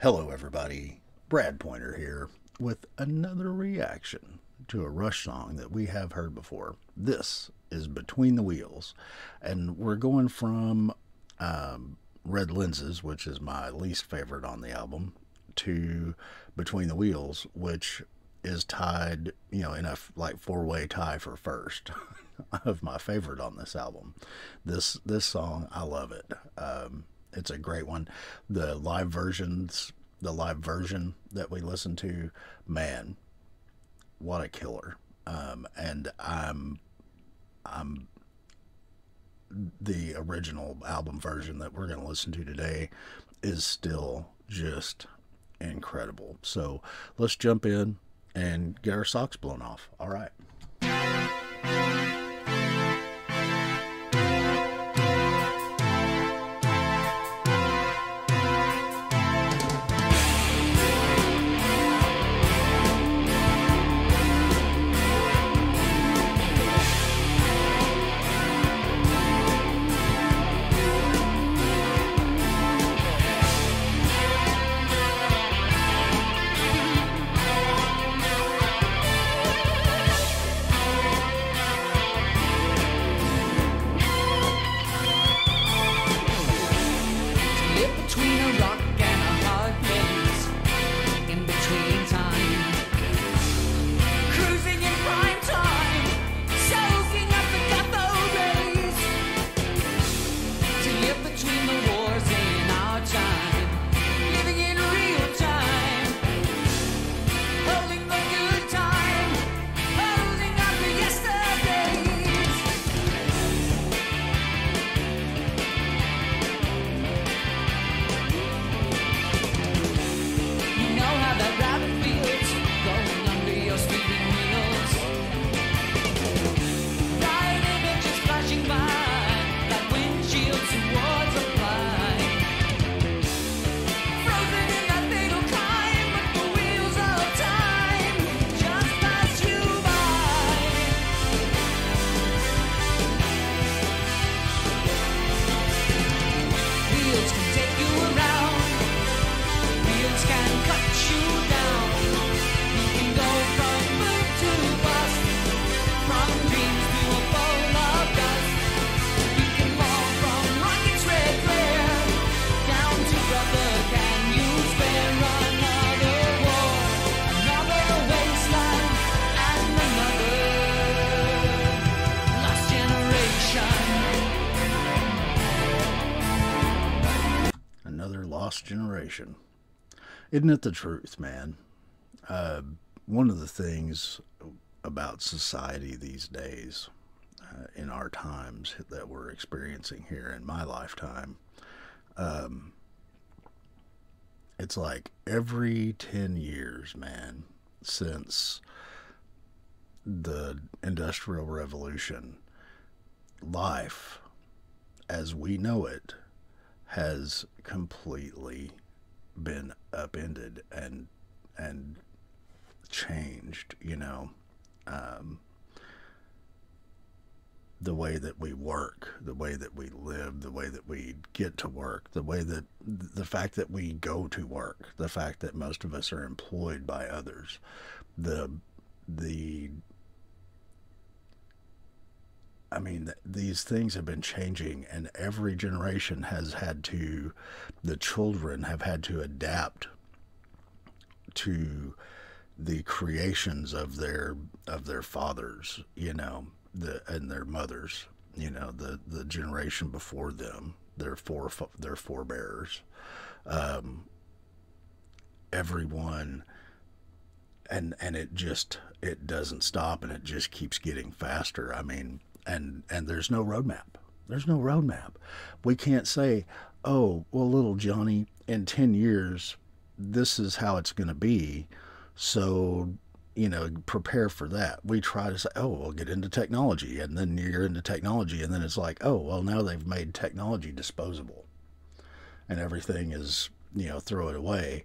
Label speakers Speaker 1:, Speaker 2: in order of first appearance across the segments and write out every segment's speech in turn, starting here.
Speaker 1: Hello, everybody. Brad Poynter here with another reaction to a Rush song that we have heard before. This is Between the Wheels, and we're going from um, Red Lenses, which is my least favorite on the album, to Between the Wheels, which is tied, you know, in a like four way tie for first of my favorite on this album. This this song, I love it. Um, it's a great one. The live versions, the live version that we listened to, man, what a killer. Um, and I'm, I'm the original album version that we're going to listen to today is still just incredible. So let's jump in and get our socks blown off. All right.
Speaker 2: Generation.
Speaker 1: Isn't it the truth, man? Uh, one of the things about society these days, uh, in our times that we're experiencing here in my lifetime, um, it's like every 10 years, man, since the Industrial Revolution, life as we know it has completely been upended and and changed you know um, the way that we work the way that we live the way that we get to work the way that the fact that we go to work the fact that most of us are employed by others the the I mean, th- these things have been changing, and every generation has had to, the children have had to adapt to the creations of their of their fathers, you know, the and their mothers, you know, the the generation before them, their fore their forebears. Um, everyone and and it just it doesn't stop and it just keeps getting faster i mean and and there's no roadmap. There's no roadmap. We can't say oh well little johnny in 10 years this is how it's going to be so you know prepare for that. We try to say oh we'll get into technology and then you're into technology and then it's like oh well now they've made technology disposable and everything is you know throw it away.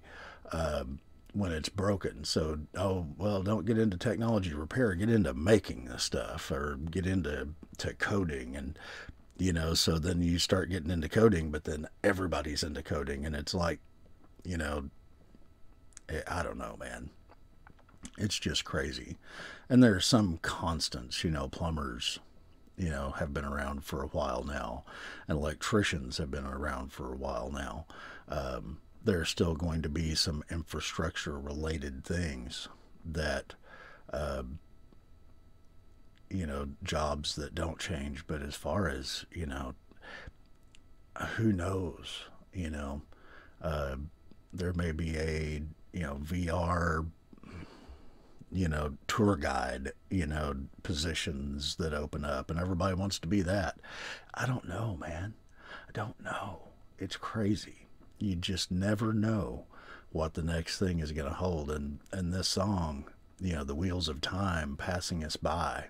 Speaker 1: Um, when it's broken. So, oh, well, don't get into technology repair, get into making the stuff or get into to coding and you know, so then you start getting into coding, but then everybody's into coding and it's like, you know, I I don't know, man. It's just crazy. And there are some constants, you know, plumbers, you know, have been around for a while now, and electricians have been around for a while now. Um, there are still going to be some infrastructure related things that, uh, you know, jobs that don't change. But as far as, you know, who knows, you know, uh, there may be a, you know, VR you know, tour guide, you know, positions that open up and everybody wants to be that. I don't know, man. I don't know. It's crazy. You just never know what the next thing is going to hold. And, and this song, you know, the wheels of time passing us by,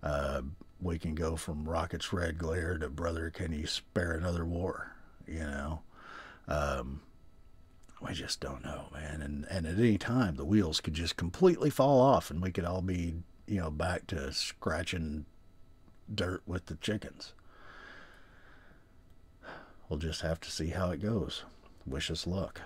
Speaker 1: uh, we can go from Rocket's Red Glare to Brother, Can You Spare Another War? You know, um, we just don't know, man. And and at any time, the wheels could just completely fall off, and we could all be, you know, back to scratching dirt with the chickens. We'll just have to see how it goes. Wish us luck.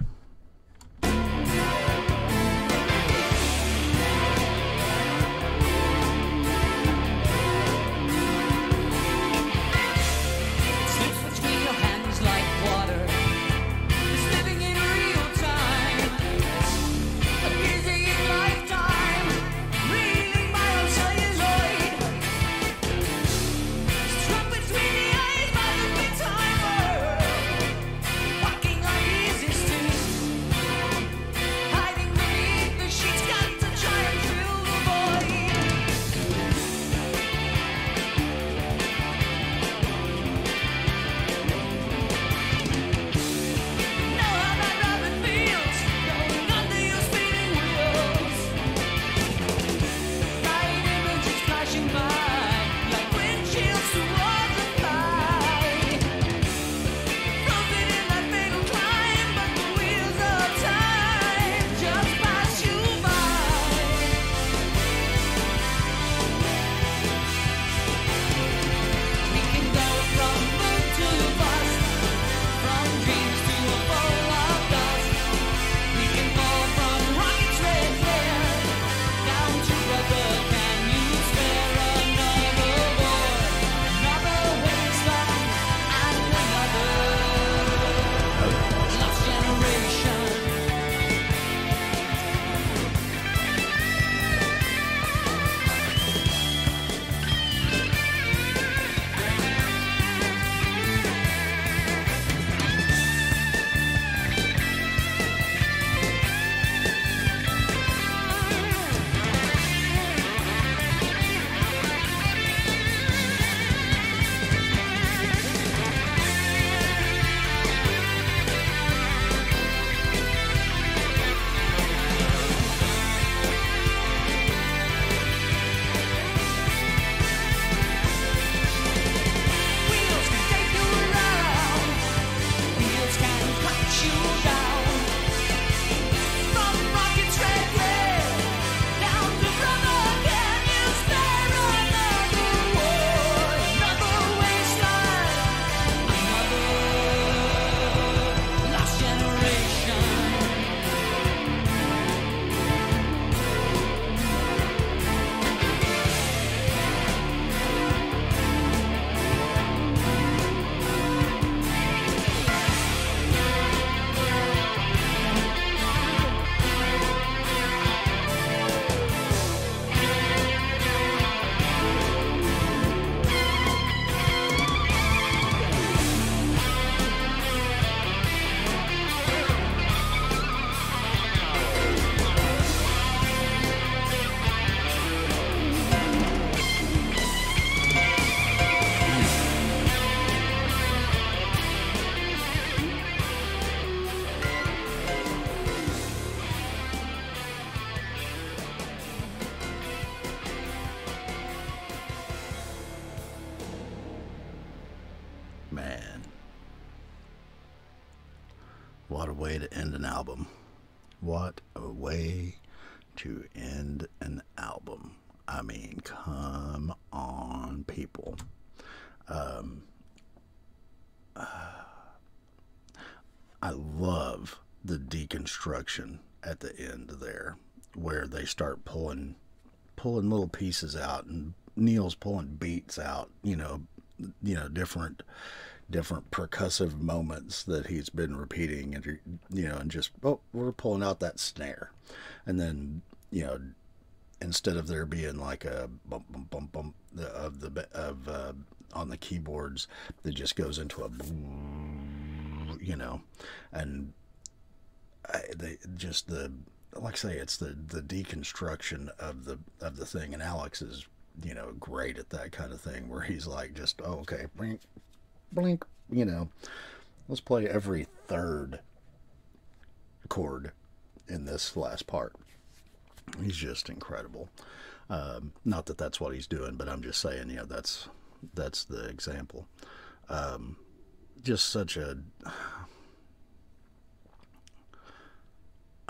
Speaker 1: Album. What a way to end an album. I mean, come on, people. Um, uh, I love the deconstruction at the end there where they start pulling pulling little pieces out and Neil's pulling beats out, you know, you know, different different percussive moments that he's been repeating and you know and just oh we're pulling out that snare. And then you know instead of there being like a bump bump bump bump of the of uh, on the keyboards that just goes into a you know and I, they just the like I say it's the the deconstruction of the of the thing. And Alex is you know great at that kind of thing where he's like just oh okay blink you know. Let's play every third chord in this last part. He's just incredible. Um, not that that's what he's doing but I'm just saying you know that's that's the example. Um, just such a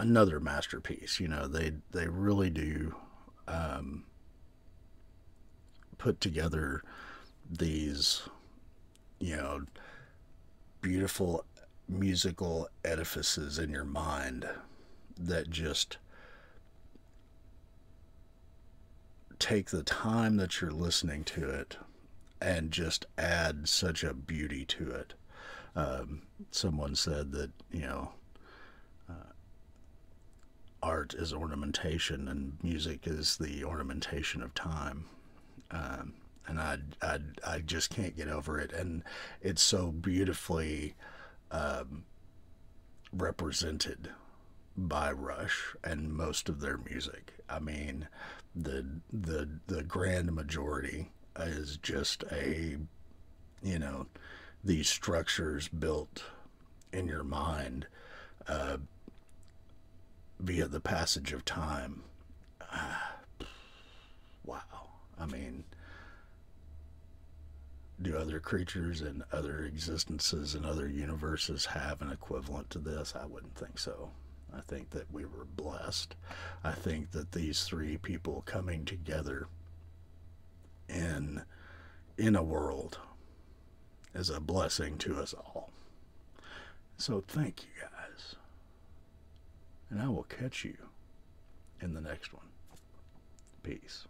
Speaker 1: another masterpiece. You know, they they really do um, put together these, you know, beautiful musical edifices in your mind that just take the time that you're listening to it and just add such a beauty to it. Um, someone said that, you know, art is ornamentation and music is the ornamentation of time. Um, and I, I, I just can't get over it. And it's so beautifully um, represented by Rush and most of their music. I mean, the the the grand majority is just a, you know, these structures built in your mind. Uh, via the passage of time. wow. I mean, do other creatures and other existences and other universes have an equivalent to this? I wouldn't think so. I think that we were blessed. I think that these three people coming together in in a world is a blessing to us all. So thank you guys and I will catch you in the next one. Peace.